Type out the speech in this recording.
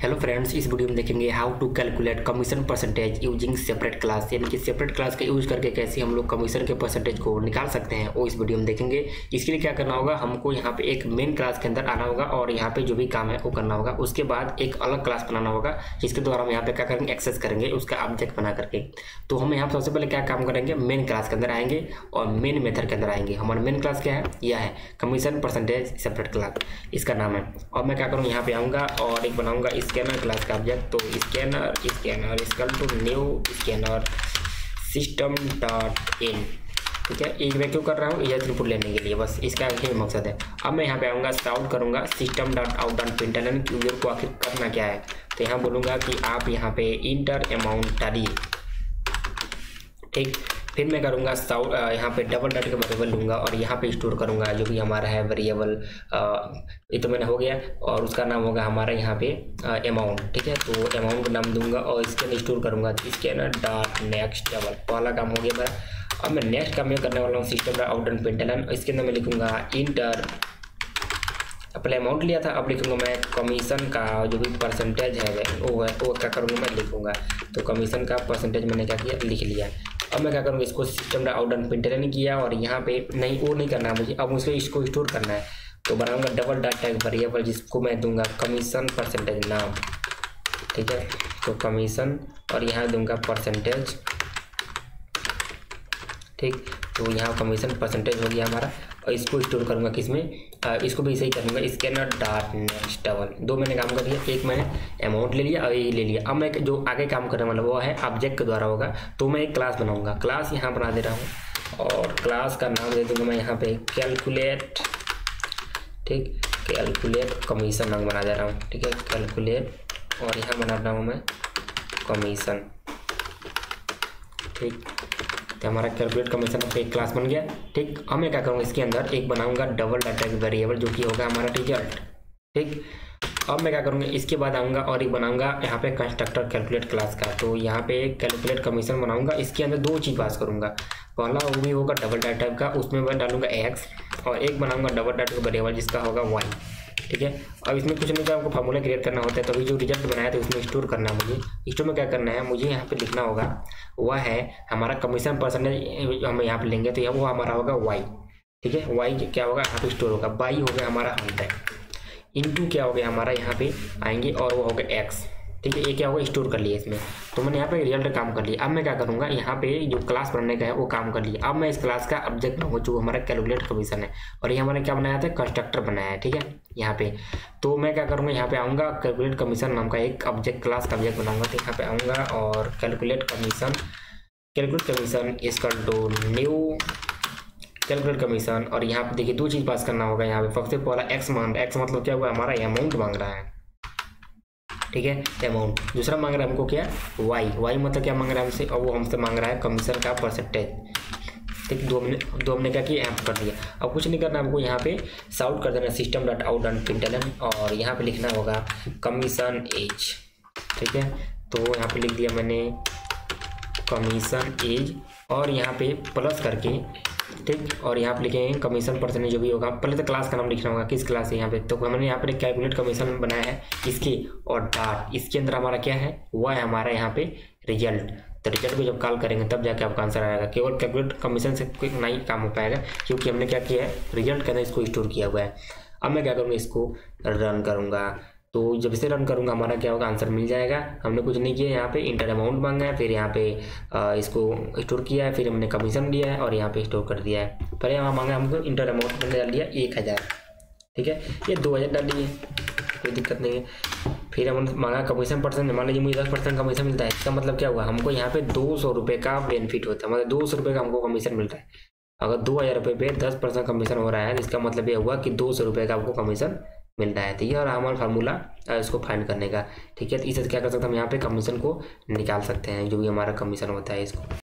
Hello friends इस video में देखेंगे how to calculate commission percentage using separate class यानी कि सेपरेट क्लास का यूज़ करके कैसे हम लोग कमीशन के परसेंटेज को निकाल सकते हैं, वो इस वीडियो में देखेंगे। इसके लिए क्या करना होगा, हमको यहाँ पे एक मेन क्लास के अंदर आना होगा और यहाँ पे जो भी काम है वो करना होगा। उसके बाद एक अलग क्लास बनाना होगा, जिसके द्वारा हम यहाँ पे क्या करेंगे एक्सेस करेंगे, उसका ऑब्जेक्ट बना करके। तो हम यहाँ सबसे पहले क्या काम करेंगे मेन क्लास के अंदर आएँगे और मेन मेथड के अंदर आएँगे। हमारा मेन क्लास क्या है? यह है कमीशन परसेंटेज सेपरेट क्लास इसका नाम है। और मैं क्या करूँगा यहाँ पे आऊँगा और एक बनाऊँगा स्कैनर क्लास का ऑब्जेक्ट तो scanner scanner is equal to new scanner system dot in ठीक है? एक मैं क्यों कर रहा हूँ? यह इनपुट लेने के लिए। बस इसका यही मकसद है। अब मैं यहाँ पे आऊँगा साउट करूँगा system dot out dot println user को आखिर करना क्या है? तो यहाँ बोलूँगा कि आप यहाँ पे इंटर अमाउंट डालिए। ठीक? फिर मैं करूँगा साउट यहाँ पे डबल डॉट का वेरिएबल लूँगा और यहाँ पे स्टोर करूँगा, जो भी हमारा है वेरिएबल ये तो मैंने हो गया और उसका नाम होगा हमारा यहाँ पे अमाउंट ठीक है? तो अमाउंट नाम दूँगा और इसके अंदर स्टोर करूँगा। इसके अंदर डॉट नेक्स्ट डबल पहला काम हो गया मेरा। अब मैं नेक्स्ट काम में करने वाला हूँ सिस्टम आउट पेंटलन इसके अंदर मैं लिखूँगा इंटर पहले अमाउंट लिया था, अब लिखूँगा मैं कमीशन का जो भी परसेंटेज है, वो है वो क्या करूँगा? मैं लिखूँगा। तो कमीशन का परसेंटेज मैंने क्या किया? लिख लिया। अब मैं क्या करूँगा, इसको सिस्टम आउट डन प्रिंटर नहीं किया और यहाँ पे नहीं, वो नहीं करना है मुझे। अब मुझे इसको स्टोर करना है। तो बनाऊँगा डबल डाटा टैग वेरिएबल जिसको मैं दूँगा कमीशन परसेंटेज नाम। ठीक है? तो कमीशन और यहाँ दूँगा परसेंटेज ठीक? तो यहाँ कमीशन परसेंटेज हो गया हमारा। और इसको स्टोर करूँगा किसमें इसको भी सही करूँगा। स्कैनर डॉट नेक्स्ट डबल दो मैंने काम कर दिया, एक मैंने अमाउंट ले लिया और ये ले लिया। अब मैं जो आगे काम करने वाला वो है ऑब्जेक्ट के द्वारा होगा तो मैं एक क्लास बनाऊँगा। क्लास यहाँ बना दे रहा हूँ और क्लास का नाम दे दूँगा मैं यहाँ पे कैलकुलेट ठीक? कैलकुलेट कमीशन नाम बना दे रहा हूँ, ठीक है? कैलकुलेट और यहाँ बना रहा हूँ मैं कमीशन ठीक? तो हमारा कैलकुलेट कमीशन का एक क्लास बन गया। ठीक? अब मैं क्या करूँगा इसके अंदर? एक बनाऊँगा डबल डाटा वेरिएबल जो कि होगा हमारा रिज़ल्ट ठीक? अब मैं क्या करूँगा? इसके बाद आऊँगा और एक बनाऊँगा यहाँ पे कंस्ट्रक्टर कैलकुलेट क्लास का। तो यहाँ पे कैलकुलेट कमीशन बनाऊँगा। इसके अंदर दो चीज़ पास करूँगा। पहला वो भी होगा डबल डाटा का, उसमें मैं डालूँगा एक्स और एक बनाऊँगा डबल डाटा वेरिएबल जिसका होगा वाई ठीक है? अब इसमें कुछ नहीं आपको फार्मूला क्रिएट करना होता है तो अभी जो रिज़ल्ट बनाया था, उसमें स्टोर करना है मुझे। स्टोर में क्या करना है, मुझे यहाँ पे लिखना होगा, वह है हमारा कमीशन परसेंटेज हम यहाँ पे लेंगे तो यह वो हमारा होगा वाई ठीक है? वाई क्या होगा? यहाँ पे स्टोर होगा। बाई हो गया हमारा हंड्रेड इंटू क्या हो गया हमारा? यहाँ पे आएँगे और वो हो गया एक्स ठीक है, ये क्या होगा स्टोर कर लिया इसमें। तो मैंने यहाँ पे रिज़ल्ट काम कर लिया। अब मैं क्या करूँगा? यहाँ पे जो क्लास बनने का है, वो काम कर लिया। अब मैं इस क्लास का ऑब्जेक्ट बनाऊँगा, जो हमारा कैलकुलेट कमीशन है। और ये हमारे क्या बनाया था? कंस्ट्रक्टर बनाया है, ठीक है? यहाँ पे। तो मैं क्या करूँगा? यहाँ पे आऊँगा कैलकुलेट कमीशन नाम का एक ऑब्जेक्ट क्लास का ऑब्जेक्ट बनाऊँगा। तो यहाँ पे आऊँगा और कैलकुलेट कमीशन कैलकुलेट कमीशन इसका डो न्यू कैलकुलेट कमीशन और यहाँ पे देखिए, दो चीज़ पास करना होगा यहाँ पे। सबसे पहला एक्स मांग एक्स मतलब क्या हुआ? हमारा अमाउंट मांग रहा है। ठीक है? अमाउंट दूसरा मांग रहा है हमको क्या? वाई वाई मतलब क्या मांग रहा है हमसे? और वो हमसे मांग रहा है कमीशन का परसेंटेज ठीक, दो हमने दो हमने क्या किया? ऐप कर दिया। अब कुछ नहीं करना, हमको यहाँ पे साउट कर देना system dot out dot println और यहाँ पे लिखना होगा कमीशन एज ठीक है? तो यहाँ पे लिख दिया मैंने कमीशन एज और यहाँ पे प्लस करके ठीक? और यहाँ पे लिखेंगे कमीशन परसेंटेज जो भी होगा, पहले तो क्लास का नाम लिखना होगा, किस क्लास है यहाँ पे? तो हमने यहाँ पे कैलकुलेट कमीशन बनाया है, इसकी और डाट इसके अंदर हमारा क्या है? वह है हमारा यहाँ पे रिज़ल्ट तो रिज़ल्ट को जब कॉल करेंगे, तब जाके आपका आंसर आएगा। केवल कैलकुलेट कमीशन से नहीं काम हो पाएगा, क्योंकि हमने क्या किया है? रिज़ल्ट के अंदर इसको स्टोर किया हुआ है। अब मैं क्या करूँगा, इसको रन करूँगा। तो जब इसे रन करूँगा, हमारा क्या होगा? आंसर मिल जाएगा। हमने कुछ नहीं किया, यहाँ पे इंटर अमाउंट मांगा है, फिर यहाँ पे इसको स्टोर किया है, फिर हमने कमीशन दिया है और यहाँ पे स्टोर कर दिया है। पहले यहाँ मांगा हमको इंटर अमाउंट मैंने डाल दिया एक हज़ार। ठीक है? ये दो हज़ार डाल दिए। कोई दिक्कत नहीं है। फिर हमने मांगा कमीशन परसेंट मान लीजिए मुझे दस परसेंट कमीशन मिलता है। इसका मतलब क्या हुआ? हमको यहाँ पे दो सौ रुपये का बेनिफिट होता है। मतलब दो सौ रुपये का हमको कमीशन मिलता है। अगर दो हज़ार रुपये पे दस परसेंट कमीशन हो रहा है, इसका मतलब ये हुआ कि दो सौ रुपये का आपको कमीशन मिलता है। तो ये और हमारा फार्मूला इसको फाइंड करने का। ठीक है तो इसे क्या कर सकते हैं हम यहाँ पे कमीशन को निकाल सकते हैं, जो भी हमारा कमीशन होता है इसको।